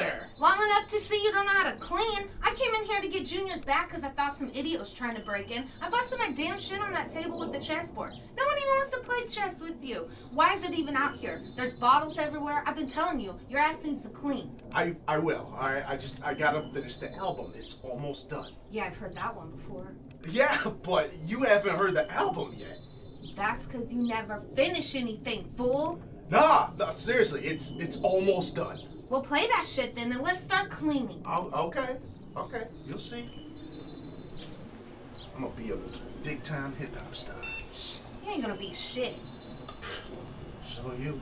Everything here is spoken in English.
there? Long enough to see you don't know how to clean. I came in here to get Junior's back because I thought some idiot was trying to break in. I busted my damn shit on that table with the chessboard. No one even wants to play chess with you. Why is it even out here? There's bottles everywhere. I've been telling you, your ass needs to clean. I, I will. I I just, I gotta finish the album. It's almost done. Yeah, I've heard that one before. Yeah, but you haven't heard the album yet. That's because you never finish anything, fool. Nah, nah, seriously, it's it's almost done. Well, play that shit then, and let's start cleaning. Oh, okay, okay, you'll see. I'm gonna be a big time hip hop star. You ain't gonna be shit. So are you.